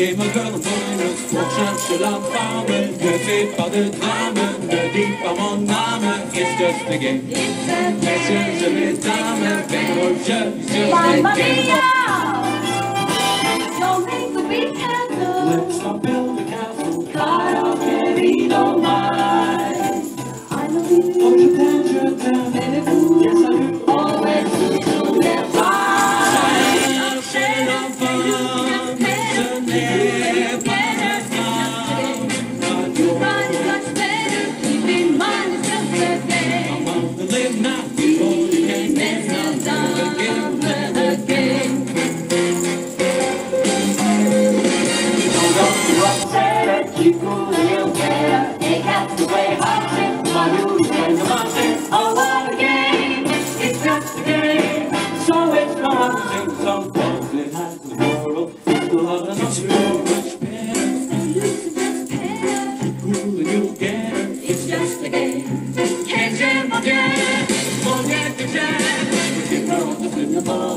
game of girlfriends Mon cherche la femme Ne fais the de drame Ne dis pas mon âme It's just a game Messieurs et mesdames Faites vos jeux sur a game Mamma mia! to me.